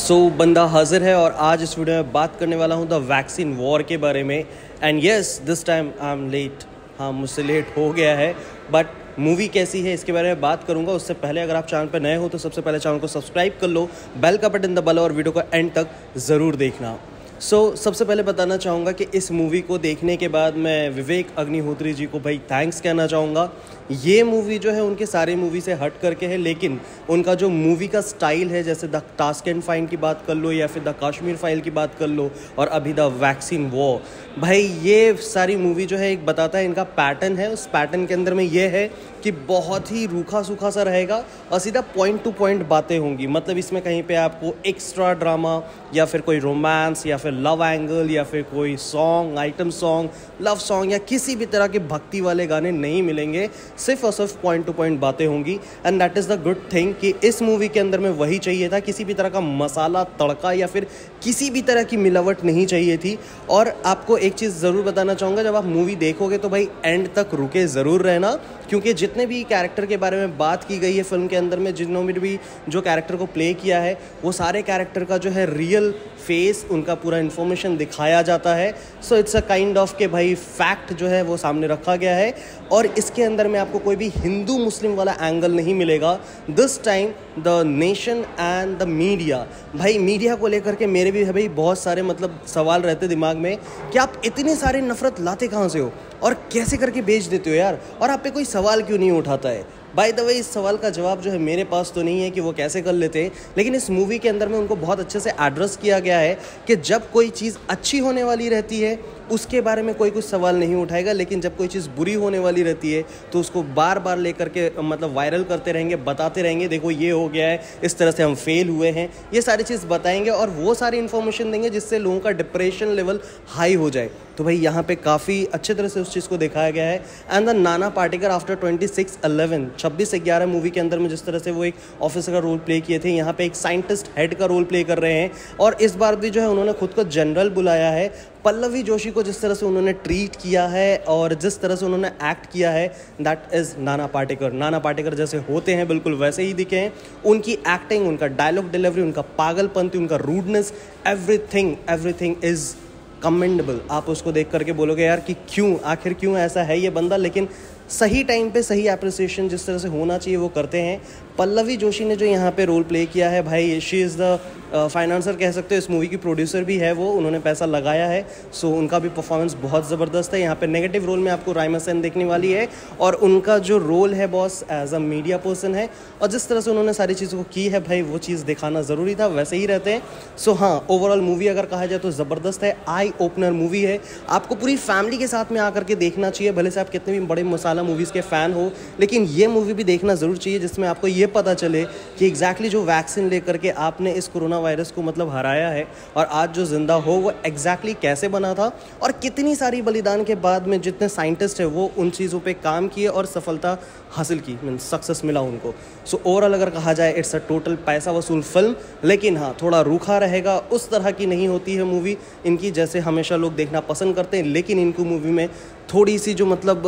सो so, बंदा हाजिर है और आज इस वीडियो में बात करने वाला हूँ द वैक्सीन वॉर के बारे में। And yes this time I am late हाँ मुझसे लेट हो गया है बट मूवी कैसी है इसके बारे में बात करूँगा। उससे पहले अगर आप चैनल पर नए हो तो सबसे पहले चैनल को सब्सक्राइब कर लो बेल का बटन दबा लो और वीडियो को एंड तक ज़रूर देखना। सो so, सबसे पहले बताना चाहूँगा कि इस मूवी को देखने के बाद मैं विवेक अग्निहोत्री जी को भाई थैंक्स कहना चाहूँगा। ये मूवी जो है उनके सारे मूवी से हट करके है लेकिन उनका जो मूवी का स्टाइल है जैसे द टास्क एंड फाइन की बात कर लो या फिर द कश्मीर फ़ाइल की बात कर लो और अभी द वैक्सीन वो भाई ये सारी मूवी जो है एक बताता है इनका पैटर्न है। उस पैटर्न के अंदर में ये है कि बहुत ही रूखा सूखा सा रहेगा और सीधा पॉइंट टू पॉइंट बातें होंगी। मतलब इसमें कहीं पर आपको एक्स्ट्रा ड्रामा या फिर कोई रोमांस या फिर लव एंगल या फिर कोई song item song love song या किसी भी तरह के भक्ति वाले गाने नहीं मिलेंगे। सिर्फ़ और सिर्फ़ पॉइंट टू पॉइंट बातें होंगी। And that is the good thing कि इस मूवी के अंदर में वही चाहिए था। किसी भी तरह का मसाला, तड़का या फिर किसी भी तरह की मिलावट नहीं चाहिए थी। और आपको एक चीज़ ज़रूर बताना चाहूँगा, जब आप मूवी देखोगे तो भाई एंड तक रुके ज़रूर रहना। क्योंकि जितने भी कैरेक्टर के बारे में बात की गई है फ़िल्म के अंदर में, जिन्होंने भी जो कैरेक्टर को प्ले किया है, वो सारे कैरेक्टर का जो है रियल फेस उनका पूरा इन्फॉर्मेशन दिखाया जाता है। So it's a kind of के भाई फैक्ट जो है वो सामने रखा गया है। और इसके अंदर में आपको कोई भी हिंदू मुस्लिम वाला एंगल नहीं मिलेगा। This time the nation and the media भाई मीडिया को लेकर के मेरे भी भाई बहुत सारे मतलब सवाल रहते दिमाग में कि आप इतने सारे नफरत लाते कहाँ से हो? और कैसे करके बेच देते हो यार? और आप पे कोई सवाल क्यों नहीं उठाता है? बाय द वे इस सवाल का जवाब जो है मेरे पास तो नहीं है कि वो कैसे कर लेते हैं लेकिन इस मूवी के अंदर में उनको बहुत अच्छे से एड्रेस किया गया है कि जब कोई चीज़ अच्छी होने वाली रहती है उसके बारे में कोई कुछ सवाल नहीं उठाएगा, लेकिन जब कोई चीज़ बुरी होने वाली रहती है तो उसको बार बार लेकर के मतलब वायरल करते रहेंगे, बताते रहेंगे, देखो ये हो गया है, इस तरह से हम फेल हुए हैं, ये सारी चीज़ बताएँगे और वो सारी इन्फॉर्मेशन देंगे जिससे लोगों का डिप्रेशन लेवल हाई हो जाए। तो भाई यहाँ पे काफ़ी अच्छे तरह से उस चीज़ को दिखाया गया है। And the Nana Patekar after twenty six eleven छब्बीस ग्यारह मूवी के अंदर में जिस तरह से वो एक ऑफिसर का रोल प्ले किए थे, यहाँ पे एक साइंटिस्ट हेड का रोल प्ले कर रहे हैं। और इस बार भी जो है उन्होंने खुद को जनरल बुलाया है। पल्लवी जोशी को जिस तरह से उन्होंने ट्रीट किया है और जिस तरह से उन्होंने एक्ट किया है दैट इज़ नाना पाटेकर। नाना पाटेकर जैसे होते हैं, बिल्कुल वैसे ही दिखे हैं। उनकी एक्टिंग उनका डायलॉग डिलीवरी उनका पागलपंथी, उनका rudeness everything everything is commendable आप उसको देख करके बोलोगे, यार कि क्यों? आखिर क्यों ऐसा है ये बंदा? लेकिन सही टाइम पे सही अप्रिसिएशन जिस तरह से होना चाहिए वो करते हैं। पल्लवी जोशी ने जो यहाँ पे रोल प्ले किया है भाई शी इज़ द फाइनेंसर कह सकते हो इस मूवी की प्रोड्यूसर भी है वो उन्होंने पैसा लगाया है। सो so, उनका भी परफॉर्मेंस बहुत ज़बरदस्त है। यहाँ पे नेगेटिव रोल में आपको रायमा सेन देखने वाली है। और उनका जो रोल है boss as a media person है। और जिस तरह से उन्होंने सारी चीज़ों को की है भाई वो चीज़ दिखाना ज़रूरी था वैसे ही रहते हैं। सो so, हाँ ओवरऑल मूवी अगर कहा जाए तो ज़बरदस्त है आई ओपनर मूवी है। आपको पूरी फैमिली के साथ में आकर के देखना चाहिए भले से आप कितने भी बड़े मसाला मूवीज़ के फ़ैन हो लेकिन ये मूवी भी देखना ज़रूर चाहिए जिसमें आपको ये पता चले कि एग्जैक्टली जो वैक्सीन लेकर के आपने इस कोरोना वायरस को मतलब हराया है और आज जो ज़िंदा हो वो एग्जैक्टली कैसे बना था और कितनी सारी बलिदान के बाद में जितने साइंटिस्ट है वो उन चीज़ों पे काम किए और सफलता हासिल की मीन सक्सेस मिला उनको। सो so, ओवरऑल अगर कहा जाए इट्स अ टोटल पैसा वसूल फ़िल्म लेकिन हाँ थोड़ा रूखा रहेगा उस तरह की नहीं होती है मूवी इनकी जैसे हमेशा लोग देखना पसंद करते हैं लेकिन इनको मूवी में थोड़ी सी जो मतलब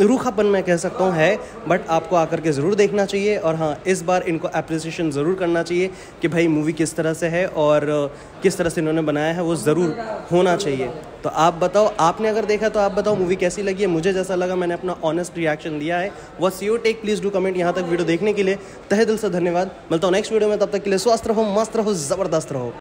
रूखापन मैं कह सकता हूँ, है बट आपको आकर के ज़रूर देखना चाहिए और हाँ इस बार इनको अप्रिसिएशन ज़रूर करना चाहिए कि भाई मूवी किस तरह से है और किस तरह से इन्होंने बनाया है, वो ज़रूर होना चाहिए। तो आप बताओ, आपने अगर देखा तो आप बताओ मूवी कैसी लगी है। मुझे जैसा लगा मैंने अपना ऑनेस्ट रिएक्शन दिया है। What's your take please do comment यहाँ तक वीडियो देखने के लिए। तहे दिल से धन्यवाद। मिलता हूँ नेक्स्ट वीडियो में, तब तक के लिए स्वस्थ रहो, मस्त रहो, ज़बरदस्त रहो।